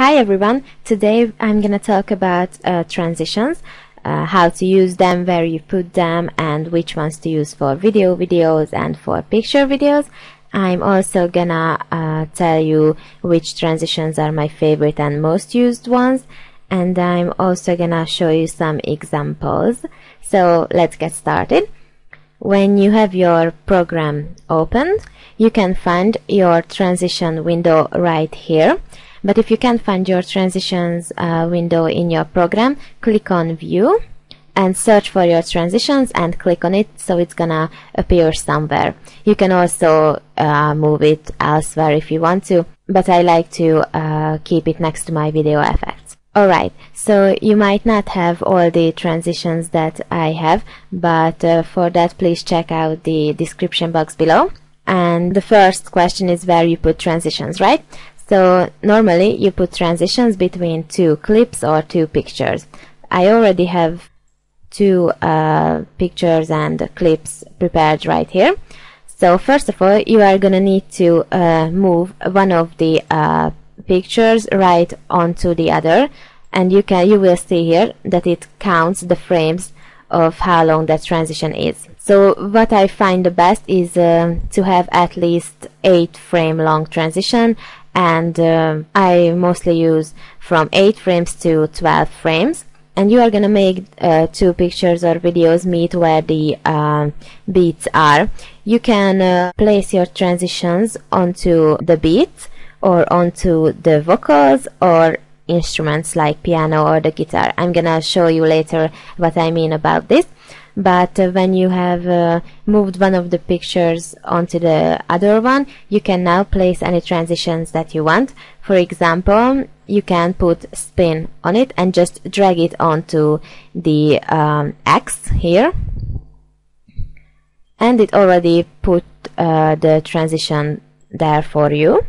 Hi everyone, today I'm gonna talk about uh, transitions, uh, how to use them, where you put them and which ones to use for video videos and for picture videos. I'm also gonna uh, tell you which transitions are my favorite and most used ones and I'm also gonna show you some examples. So let's get started. When you have your program opened, you can find your transition window right here but if you can't find your transitions uh, window in your program, click on view and search for your transitions and click on it so it's gonna appear somewhere. You can also uh, move it elsewhere if you want to, but I like to uh, keep it next to my video effects. Alright, so you might not have all the transitions that I have, but uh, for that please check out the description box below. And the first question is where you put transitions, right? So normally you put transitions between two clips or two pictures. I already have two uh, pictures and clips prepared right here. So first of all, you are gonna need to uh, move one of the uh, pictures right onto the other, and you can you will see here that it counts the frames of how long that transition is. So what I find the best is uh, to have at least 8 frame long transition and uh, I mostly use from 8 frames to 12 frames and you are gonna make uh, two pictures or videos meet where the uh, beats are. You can uh, place your transitions onto the beats or onto the vocals or instruments like piano or the guitar. I'm gonna show you later what I mean about this but uh, when you have uh, moved one of the pictures onto the other one you can now place any transitions that you want. For example you can put spin on it and just drag it onto the um, X here. And it already put uh, the transition there for you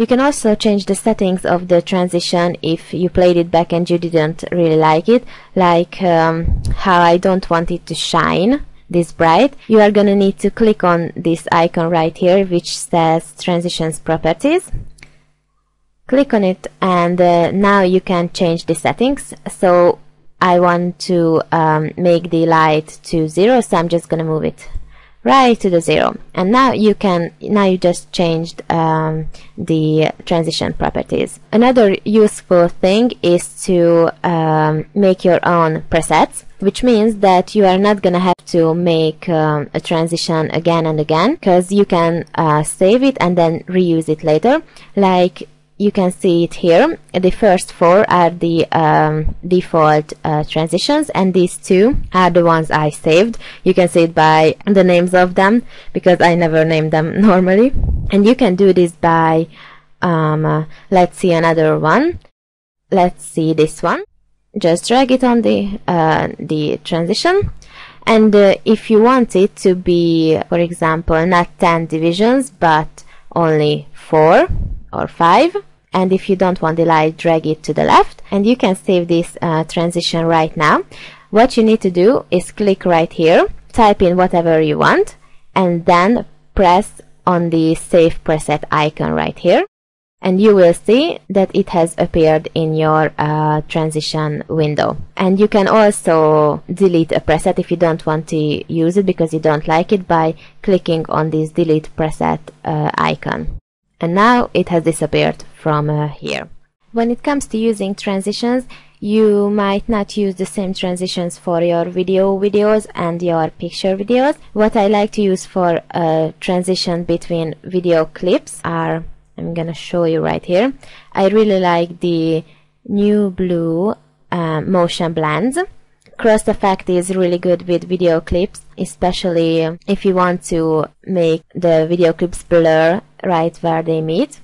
you can also change the settings of the transition if you played it back and you didn't really like it, like um, how I don't want it to shine this bright. You are gonna need to click on this icon right here which says transitions properties. Click on it and uh, now you can change the settings. So I want to um, make the light to zero so I'm just gonna move it right to the zero. And now you can now you just changed um, the transition properties. Another useful thing is to um, make your own presets which means that you are not gonna have to make um, a transition again and again because you can uh, save it and then reuse it later. Like you can see it here. The first four are the um, default uh, transitions and these two are the ones I saved. You can see it by the names of them because I never name them normally. And you can do this by, um, uh, let's see another one. Let's see this one. Just drag it on the, uh, the transition and uh, if you want it to be for example not 10 divisions but only 4 or 5 and if you don't want the light drag it to the left. And you can save this uh, transition right now. What you need to do is click right here. Type in whatever you want. And then press on the save preset icon right here. And you will see that it has appeared in your uh, transition window. And you can also delete a preset if you don't want to use it because you don't like it by clicking on this delete preset uh, icon. And now it has disappeared from uh, here. When it comes to using transitions, you might not use the same transitions for your video videos and your picture videos. What I like to use for a transition between video clips are, I'm gonna show you right here. I really like the NewBlue uh, motion blends. Cross effect is really good with video clips, especially if you want to make the video clips blur right where they meet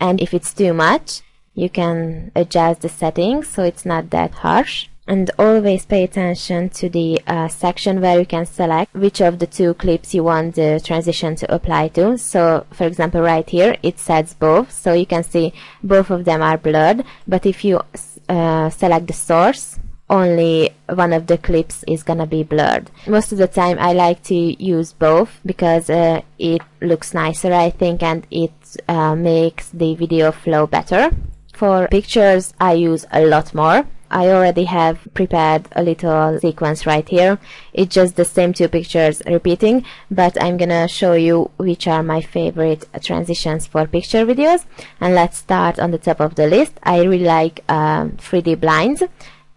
and if it's too much you can adjust the settings so it's not that harsh. And always pay attention to the uh, section where you can select which of the two clips you want the transition to apply to. So for example right here it says both. So you can see both of them are blurred. But if you uh, select the source only one of the clips is gonna be blurred. Most of the time I like to use both because uh, it looks nicer I think and it uh, makes the video flow better. For pictures I use a lot more. I already have prepared a little sequence right here. It's just the same two pictures repeating, but I'm gonna show you which are my favorite transitions for picture videos. And let's start on the top of the list. I really like um, 3D blinds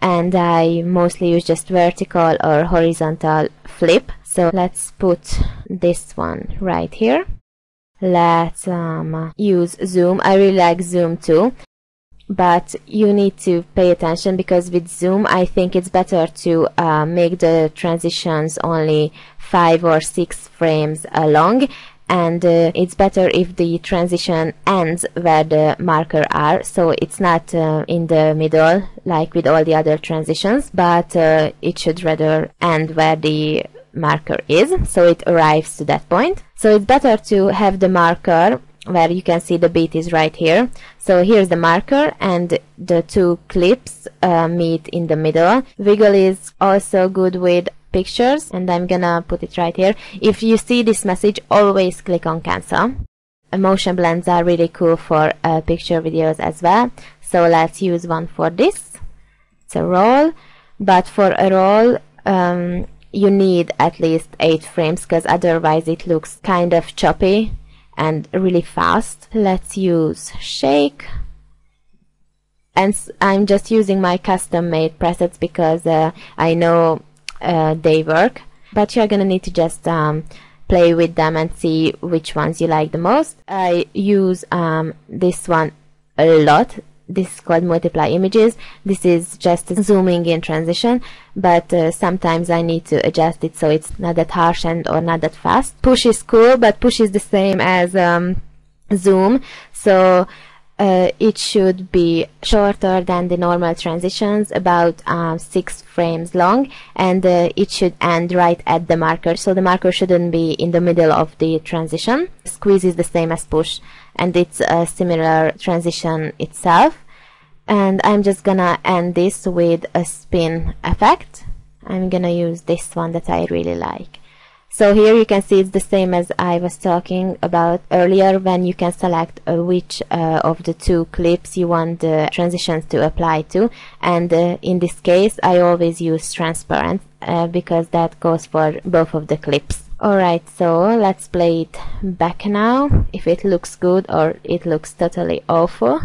and I mostly use just vertical or horizontal flip. So let's put this one right here. Let's um, use zoom. I really like zoom too but you need to pay attention because with zoom I think it's better to uh, make the transitions only five or six frames long and uh, it's better if the transition ends where the marker are so it's not uh, in the middle like with all the other transitions but uh, it should rather end where the marker is so it arrives to that point so it's better to have the marker where you can see the beat is right here. So here's the marker and the two clips uh, meet in the middle. Wiggle is also good with pictures and I'm gonna put it right here. If you see this message, always click on cancel. Motion blends are really cool for uh, picture videos as well. So let's use one for this. It's a roll, but for a roll, um, you need at least 8 frames because otherwise it looks kind of choppy and really fast. Let's use shake. And I'm just using my custom made presets because uh, I know uh, they work. But you're gonna need to just um, play with them and see which ones you like the most. I use um, this one a lot this is called multiply images this is just zooming in transition but uh, sometimes I need to adjust it so it's not that harsh and or not that fast push is cool but push is the same as um, zoom so uh, it should be shorter than the normal transitions, about um, 6 frames long, and uh, it should end right at the marker, so the marker shouldn't be in the middle of the transition. Squeeze is the same as push, and it's a similar transition itself. And I'm just gonna end this with a spin effect. I'm gonna use this one that I really like. So here you can see it's the same as I was talking about earlier when you can select uh, which uh, of the two clips you want the transitions to apply to and uh, in this case I always use transparent uh, because that goes for both of the clips. Alright, so let's play it back now, if it looks good or it looks totally awful.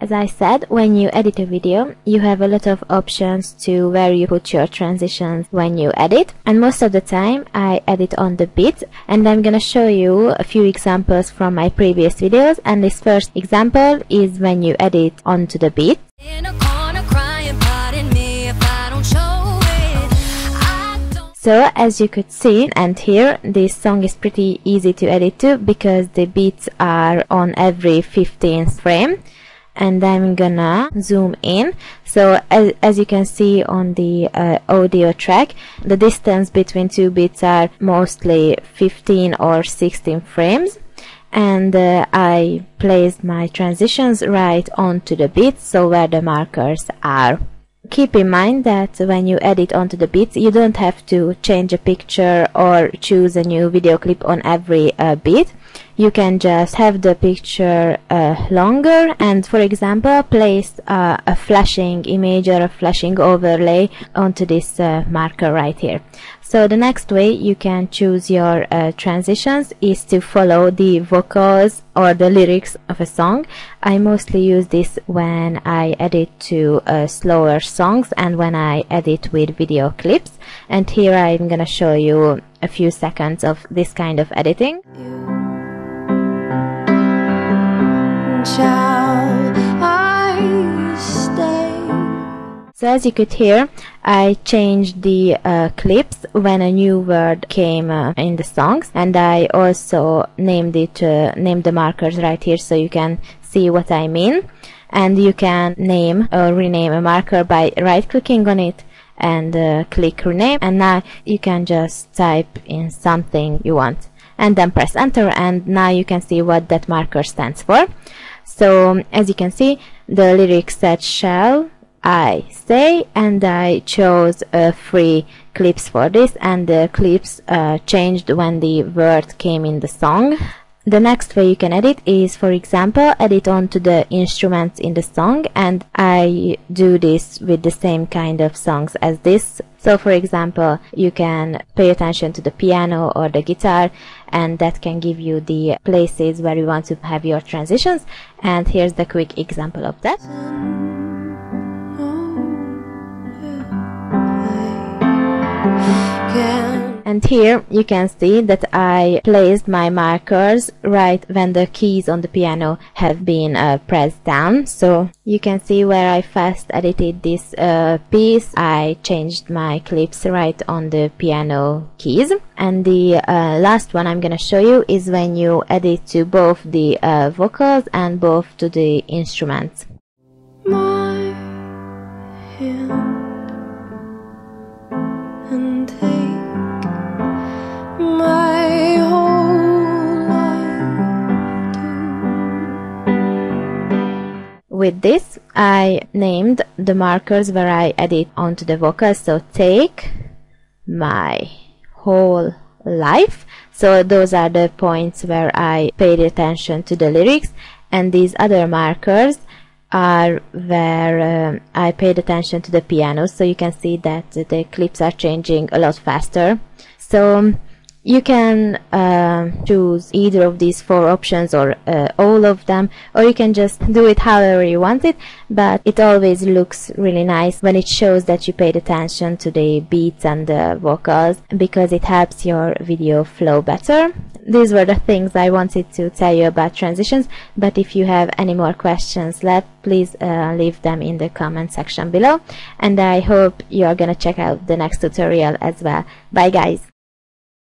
As I said, when you edit a video, you have a lot of options to where you put your transitions when you edit. And most of the time, I edit on the beat. And I'm gonna show you a few examples from my previous videos. And this first example is when you edit onto the beat. So as you could see and hear, this song is pretty easy to edit to because the beats are on every 15th frame and I'm gonna zoom in. So as, as you can see on the uh, audio track the distance between two bits are mostly 15 or 16 frames. And uh, I placed my transitions right onto the beats so where the markers are Keep in mind that when you edit onto the beats, you don't have to change a picture or choose a new video clip on every uh, beat. You can just have the picture uh, longer and for example place uh, a flashing image or a flashing overlay onto this uh, marker right here so the next way you can choose your uh, transitions is to follow the vocals or the lyrics of a song. I mostly use this when I edit to uh, slower songs and when I edit with video clips. And here I'm gonna show you a few seconds of this kind of editing So as you could hear, I changed the uh, clips when a new word came uh, in the songs, and I also named it, uh, named the markers right here, so you can see what I mean. And you can name or rename a marker by right-clicking on it and uh, click rename, and now you can just type in something you want, and then press enter, and now you can see what that marker stands for. So as you can see, the lyrics said shall I say and I chose uh, three clips for this and the clips uh, changed when the word came in the song. the next way you can edit is for example edit onto the instruments in the song and I do this with the same kind of songs as this so for example you can pay attention to the piano or the guitar and that can give you the places where you want to have your transitions and here's the quick example of that. And here you can see that I placed my markers right when the keys on the piano have been uh, pressed down. So you can see where I first edited this uh, piece, I changed my clips right on the piano keys. And the uh, last one I'm gonna show you is when you edit to both the uh, vocals and both to the instruments. My I named the markers where I edit onto the vocals so take my whole life. So those are the points where I paid attention to the lyrics and these other markers are where um, I paid attention to the piano. So you can see that the clips are changing a lot faster. So you can uh, choose either of these four options or uh, all of them or you can just do it however you want it but it always looks really nice when it shows that you paid attention to the beats and the vocals because it helps your video flow better. These were the things I wanted to tell you about transitions but if you have any more questions left please uh, leave them in the comment section below and I hope you are gonna check out the next tutorial as well. Bye guys